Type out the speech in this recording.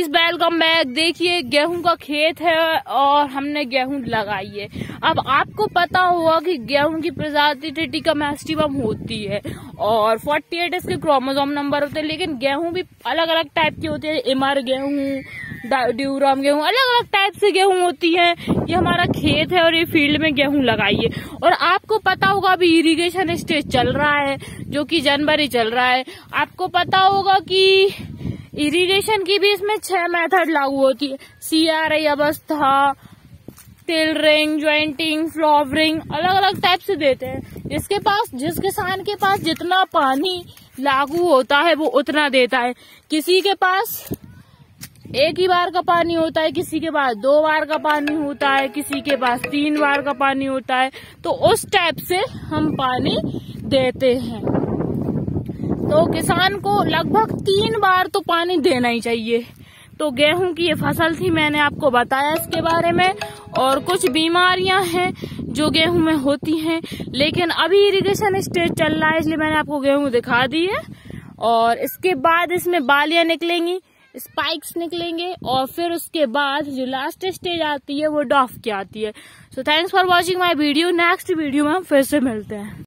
Guys welcome back देखिए, गेहूँ का खेत है और हमने गेहूँ लगाई है। अब आपको पता होगा कि गेहूँ की प्रजाति टिटिका मैस्टिवम होती है और 48 इसके क्रोमोसोम नंबर होते हैं, लेकिन गेहूँ भी अलग अलग टाइप के होते हैं। इमर गेहूँ ड्यूराम गेहूँ अलग अलग टाइप से गेहूँ होती है। ये हमारा खेत है और ये फ़ील्ड में गेहूँ लगाई है। और आपको पता होगा अभी इरिगेशन स्टेज चल रहा है, जो कि जनवरी चल रहा है। आपको पता होगा कि इरिगेशन की भी इसमें छह मेथड लागू होती है। सी आर आई अवस्था टिलरिंग ज्वाइंटिंग फ्लॉवरिंग अलग अलग टाइप से देते हैं। जिसके पास, जिस किसान के पास जितना पानी लागू होता है, वो उतना देता है। किसी के पास एक ही बार का पानी होता है, किसी के पास दो बार का पानी होता है, किसी के पास तीन बार का पानी होता है। तो उस टाइप से हम पानी देते हैं। तो किसान को लगभग तीन बार तो पानी देना ही चाहिए। तो गेहूँ की ये फ़सल थी, मैंने आपको बताया इसके बारे में। और कुछ बीमारियाँ हैं जो गेहूँ में होती हैं, लेकिन अभी इरिगेशन स्टेज चल रहा है, इसलिए मैंने आपको गेहूँ दिखा दी है। और इसके बाद इसमें बालियाँ निकलेंगी स्पाइक्स निकलेंगे, और फिर उसके बाद जो लास्ट स्टेज आती है, वो डॉफ की आती है। So thanks for watching my video next video में हम फिर से मिलते हैं।